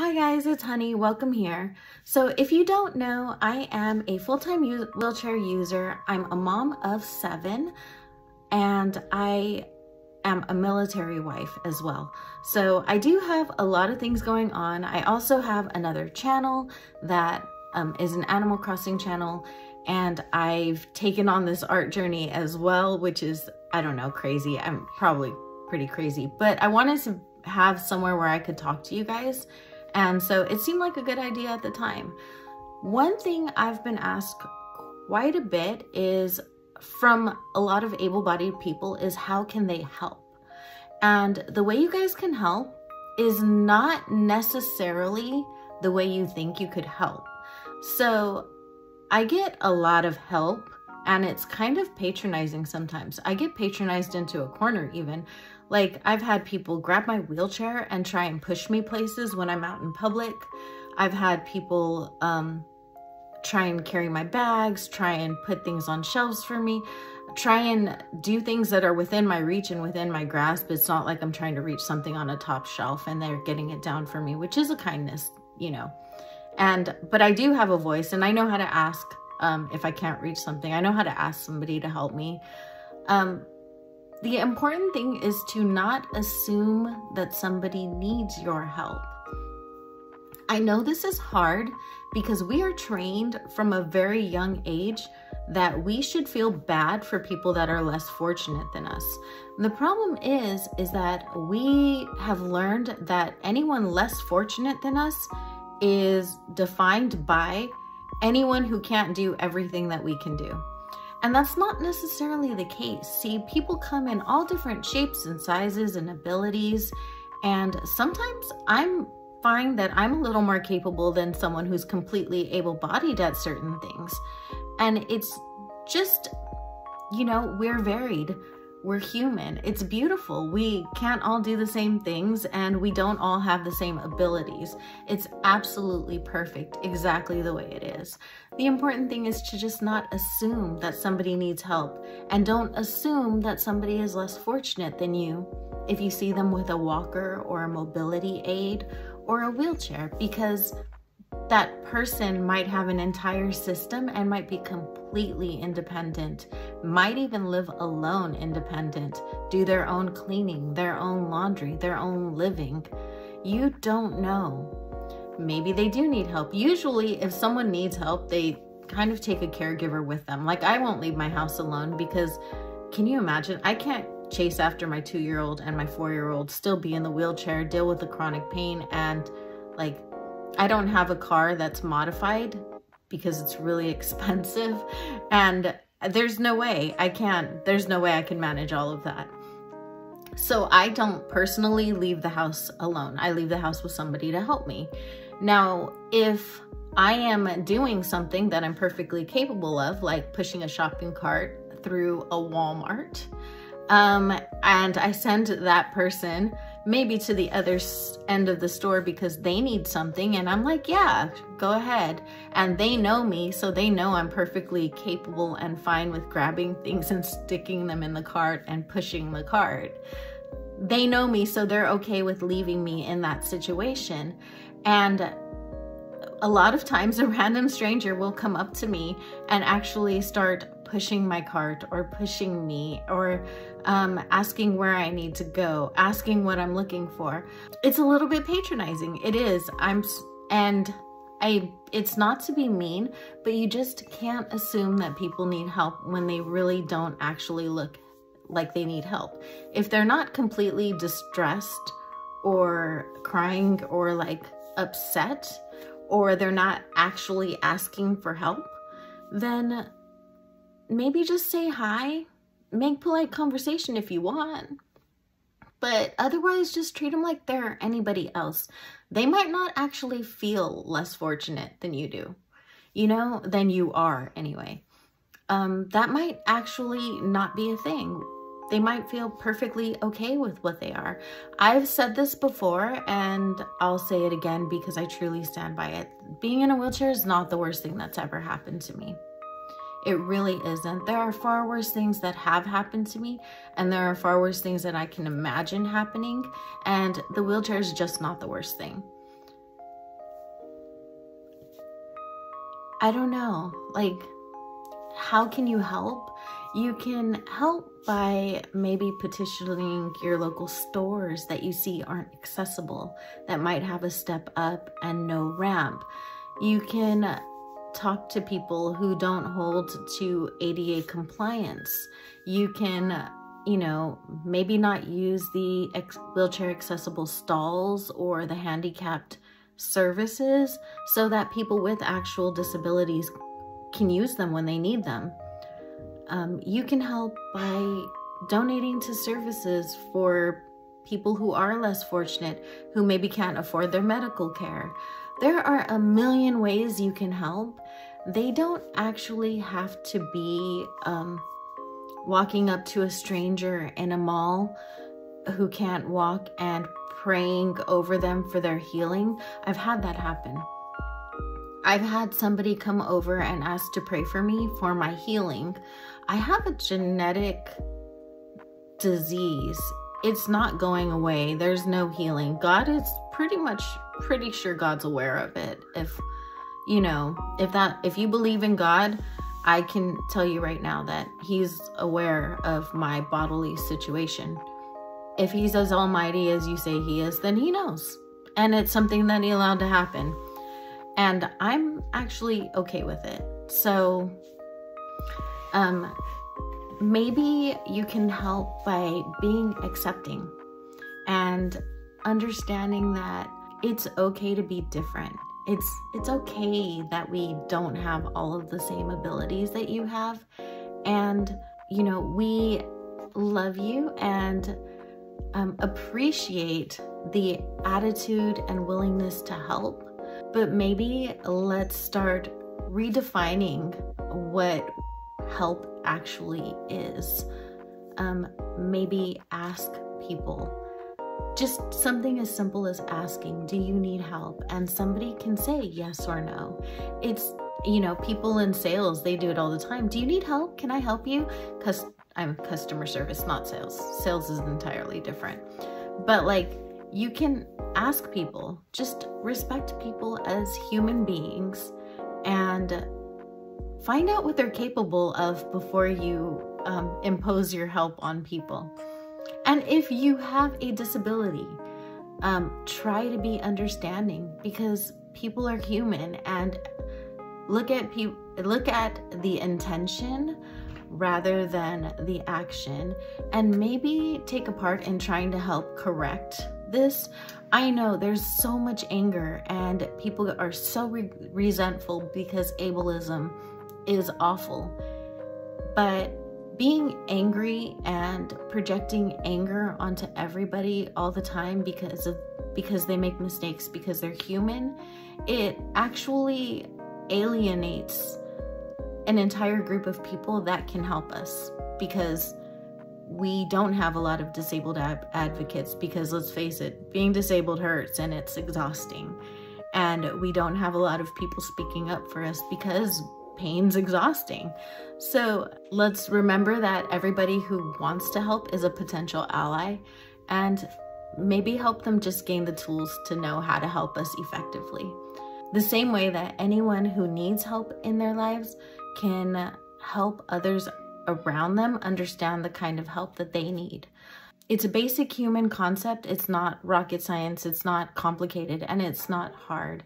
Hi guys, it's Honey. Welcome here. So if you don't know, I am a full-time wheelchair user. I'm a mom of seven and I am a military wife as well. So I do have a lot of things going on. I also have another channel that um, is an Animal Crossing channel and I've taken on this art journey as well, which is, I don't know, crazy. I'm probably pretty crazy, but I wanted to have somewhere where I could talk to you guys and so it seemed like a good idea at the time. One thing I've been asked quite a bit is from a lot of able-bodied people is how can they help? And the way you guys can help is not necessarily the way you think you could help. So I get a lot of help and it's kind of patronizing sometimes. I get patronized into a corner even like I've had people grab my wheelchair and try and push me places when I'm out in public. I've had people um, try and carry my bags, try and put things on shelves for me, try and do things that are within my reach and within my grasp. It's not like I'm trying to reach something on a top shelf and they're getting it down for me, which is a kindness, you know. And, but I do have a voice and I know how to ask um, if I can't reach something. I know how to ask somebody to help me. Um, the important thing is to not assume that somebody needs your help. I know this is hard because we are trained from a very young age that we should feel bad for people that are less fortunate than us. The problem is, is that we have learned that anyone less fortunate than us is defined by anyone who can't do everything that we can do. And that's not necessarily the case. See, people come in all different shapes and sizes and abilities. And sometimes I'm find that I'm a little more capable than someone who's completely able-bodied at certain things. And it's just, you know, we're varied. We're human. It's beautiful. We can't all do the same things and we don't all have the same abilities. It's absolutely perfect exactly the way it is. The important thing is to just not assume that somebody needs help and don't assume that somebody is less fortunate than you if you see them with a walker or a mobility aid or a wheelchair because that person might have an entire system and might be completely independent, might even live alone independent, do their own cleaning, their own laundry, their own living. You don't know. Maybe they do need help. Usually if someone needs help, they kind of take a caregiver with them. Like I won't leave my house alone because can you imagine? I can't chase after my two-year-old and my four-year-old, still be in the wheelchair, deal with the chronic pain and like I don't have a car that's modified because it's really expensive and there's no way I can't, there's no way I can manage all of that. So I don't personally leave the house alone. I leave the house with somebody to help me. Now, if I am doing something that I'm perfectly capable of, like pushing a shopping cart through a Walmart, um, and I send that person maybe to the other end of the store because they need something and I'm like, yeah, go ahead. And they know me, so they know I'm perfectly capable and fine with grabbing things and sticking them in the cart and pushing the cart. They know me, so they're okay with leaving me in that situation. And a lot of times a random stranger will come up to me and actually start pushing my cart or pushing me or um, asking where I need to go, asking what I'm looking for. It's a little bit patronizing. It is. I'm, and I, it's not to be mean, but you just can't assume that people need help when they really don't actually look like they need help. If they're not completely distressed or crying or like upset, or they're not actually asking for help, then maybe just say hi, make polite conversation if you want. But otherwise, just treat them like they're anybody else. They might not actually feel less fortunate than you do, you know, than you are anyway. Um, that might actually not be a thing. They might feel perfectly okay with what they are. I've said this before and I'll say it again because I truly stand by it. Being in a wheelchair is not the worst thing that's ever happened to me. It really isn't. There are far worse things that have happened to me, and there are far worse things that I can imagine happening, and the wheelchair is just not the worst thing. I don't know, like, how can you help? You can help by maybe petitioning your local stores that you see aren't accessible, that might have a step up and no ramp. You can talk to people who don't hold to ADA compliance. You can, you know, maybe not use the wheelchair accessible stalls or the handicapped services so that people with actual disabilities can use them when they need them. Um, you can help by donating to services for people who are less fortunate, who maybe can't afford their medical care. There are a million ways you can help. They don't actually have to be um, walking up to a stranger in a mall who can't walk and praying over them for their healing. I've had that happen. I've had somebody come over and ask to pray for me for my healing. I have a genetic disease. It's not going away. There's no healing. God is pretty much pretty sure God's aware of it. If you know, if that if you believe in God, I can tell you right now that he's aware of my bodily situation. If he's as almighty as you say he is, then he knows. And it's something that he allowed to happen. And I'm actually okay with it. So um maybe you can help by being accepting and understanding that it's okay to be different. It's it's okay that we don't have all of the same abilities that you have and you know, we love you and um, appreciate the attitude and willingness to help. But maybe let's start redefining what help actually is. Um, maybe ask people. Just something as simple as asking, do you need help? And somebody can say yes or no. It's, you know, people in sales, they do it all the time. Do you need help? Can I help you? Because I'm customer service, not sales. Sales is entirely different. But like, you can ask people, just respect people as human beings and find out what they're capable of before you um, impose your help on people. And if you have a disability, um, try to be understanding because people are human and look at look at the intention rather than the action and maybe take a part in trying to help correct this. I know there's so much anger and people are so re resentful because ableism is awful. But being angry and projecting anger onto everybody all the time because of because they make mistakes because they're human, it actually alienates an entire group of people that can help us because we don't have a lot of disabled advocates because let's face it, being disabled hurts and it's exhausting. And we don't have a lot of people speaking up for us because pain's exhausting. So let's remember that everybody who wants to help is a potential ally and maybe help them just gain the tools to know how to help us effectively. The same way that anyone who needs help in their lives can help others around them understand the kind of help that they need. It's a basic human concept. It's not rocket science. It's not complicated and it's not hard.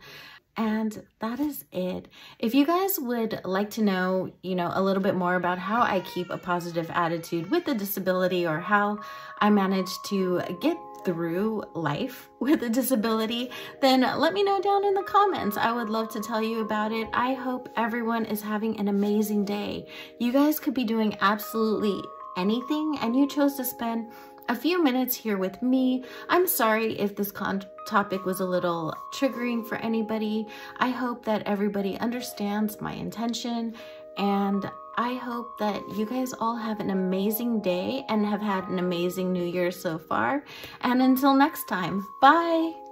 And that is it. If you guys would like to know, you know, a little bit more about how I keep a positive attitude with a disability or how I manage to get through life with a disability, then let me know down in the comments. I would love to tell you about it. I hope everyone is having an amazing day. You guys could be doing absolutely anything and you chose to spend a few minutes here with me. I'm sorry if this topic was a little triggering for anybody. I hope that everybody understands my intention and I hope that you guys all have an amazing day and have had an amazing new year so far. And until next time, bye!